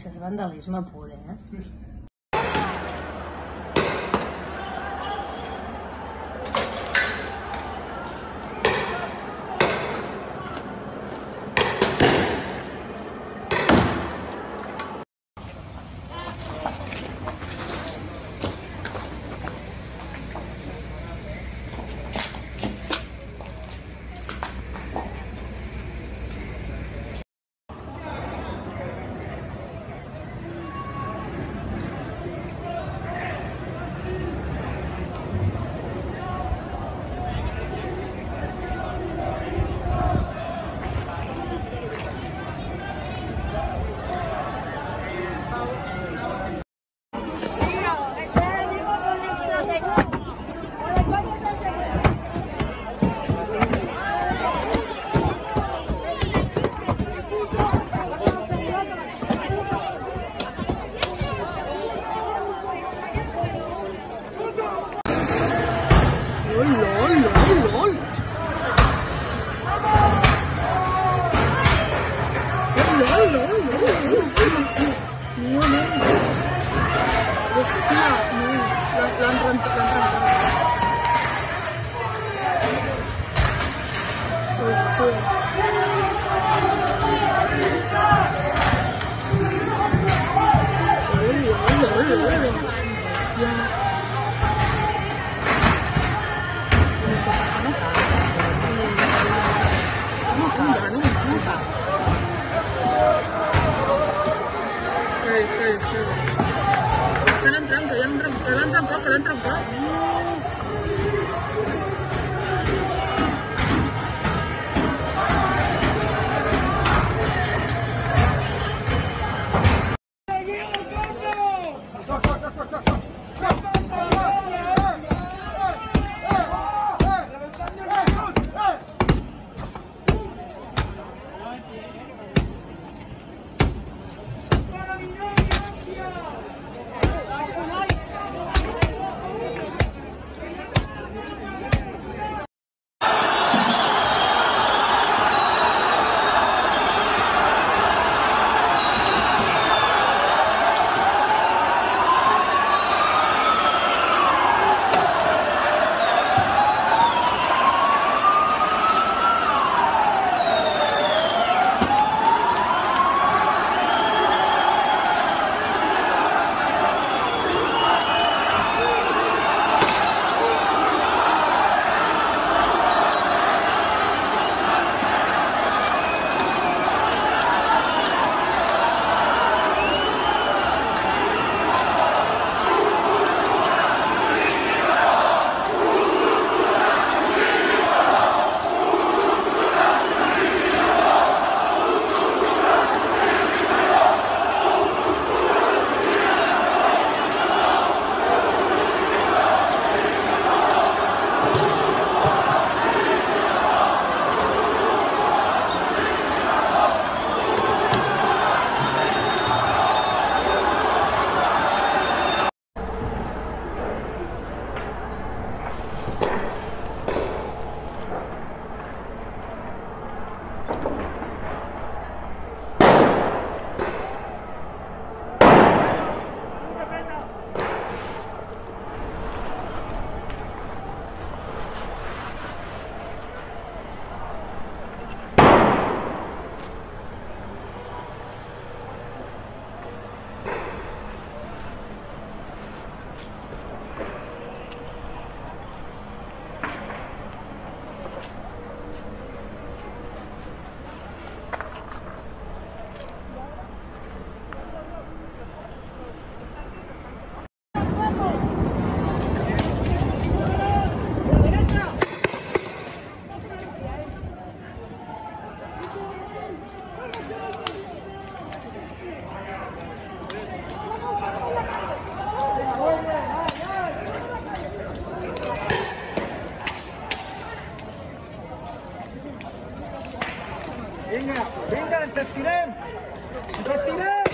Això és vandalisme pur, eh? Estan Respirem! Respirem!